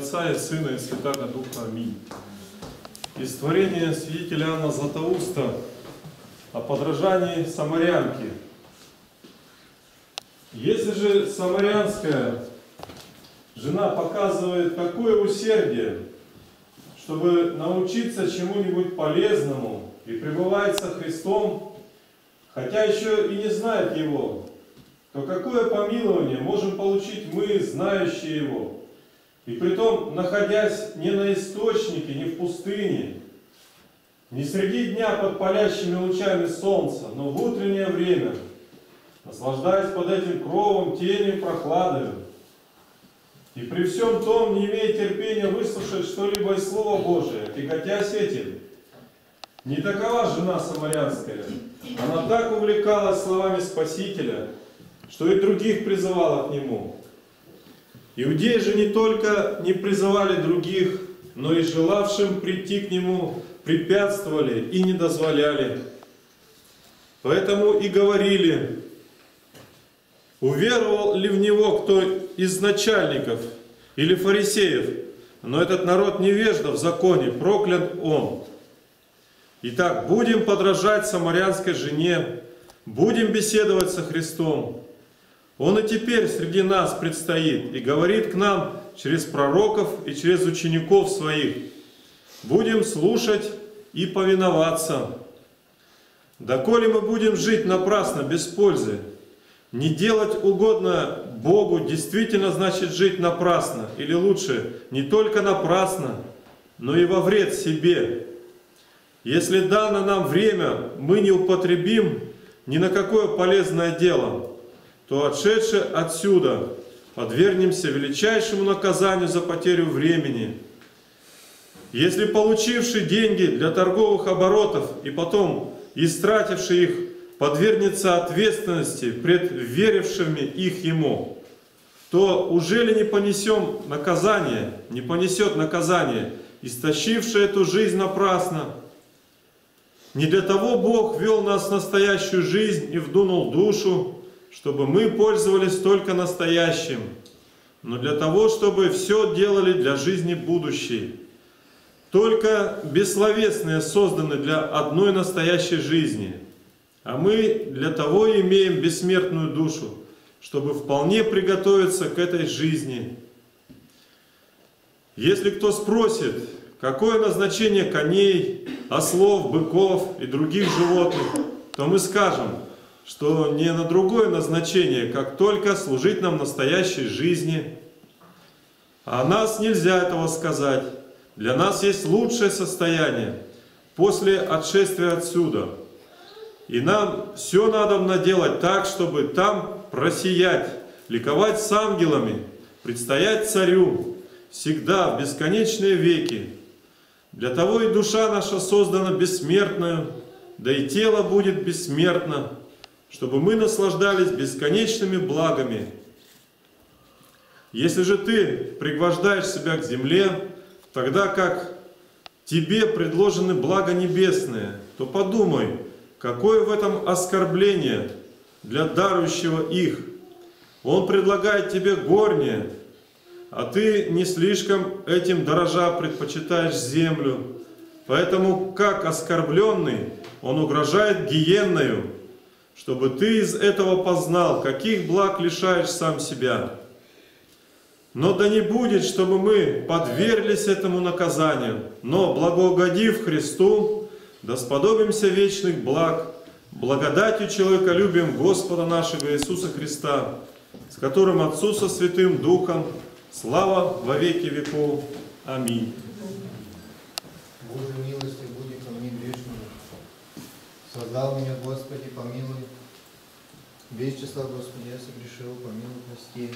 Отца и Сына и Святаго Духа. Аминь. Из творения свидетеля Иоанна Златоуста о подражании самарянки. Если же самарянская жена показывает такое усердие, чтобы научиться чему-нибудь полезному и пребывает со Христом, хотя еще и не знает Его, то какое помилование можем получить мы, знающие Его? И притом, находясь не на источнике, не в пустыне, не среди дня под палящими лучами солнца, но в утреннее время, наслаждаясь под этим кровом, тенью, прохладою, и при всем том, не имея терпения выслушать что-либо из Слова Божия, тяготясь этим, не такова жена самарянская. Она так увлекалась словами Спасителя, что и других призывала к Нему. Иудеи же не только не призывали других, но и желавшим прийти к Нему препятствовали и не дозволяли. Поэтому и говорили, уверовал ли в Него кто из начальников или фарисеев, но этот народ невежда в законе, проклят он. Итак, будем подражать самарянской жене, будем беседовать со Христом. Он и теперь среди нас предстоит и говорит к нам через пророков и через учеников своих. Будем слушать и повиноваться. Доколе мы будем жить напрасно, без пользы, не делать угодно Богу действительно значит жить напрасно, или лучше, не только напрасно, но и во вред себе. Если дано нам время, мы не употребим ни на какое полезное дело, то отшедшие отсюда подвергнемся величайшему наказанию за потерю времени. Если получивший деньги для торговых оборотов и потом истративший их подвергнется ответственности пред верившими их ему, то уже ли не понесем наказание, не понесет наказание, истощивший эту жизнь напрасно? Не для того Бог вел нас в настоящую жизнь и вдунул душу, чтобы мы пользовались только настоящим, но для того, чтобы все делали для жизни будущей. Только бессловесные созданы для одной настоящей жизни – а мы для того имеем бессмертную душу, чтобы вполне приготовиться к этой жизни. Если кто спросит, какое назначение коней, ослов, быков и других животных, то мы скажем, что не на другое назначение, как только служить нам настоящей жизни. А нас нельзя этого сказать. Для нас есть лучшее состояние после отшествия отсюда – и нам все надо делать так, чтобы там просиять, ликовать с ангелами, предстоять царю всегда, в бесконечные веки. Для того и душа наша создана бессмертную, да и тело будет бессмертно, чтобы мы наслаждались бесконечными благами. Если же ты пригвождаешь себя к земле, тогда как тебе предложены блага небесные, то подумай, Какое в этом оскорбление для дарующего их? Он предлагает тебе горнее, а ты не слишком этим дорожа предпочитаешь землю. Поэтому, как оскорбленный, он угрожает гиенною, чтобы ты из этого познал, каких благ лишаешь сам себя. Но да не будет, чтобы мы подверглись этому наказанию, но, благоугодив Христу, да сподобимся вечных благ, благодатью человеколюбием Господа нашего Иисуса Христа, с которым Отцу со Святым Духом, слава во веки веков. Аминь. Божьей милости буди ко мне грешному. Создал меня, Господи, помилуй. Без числа, Господи, я согрешил, помилуй, прости.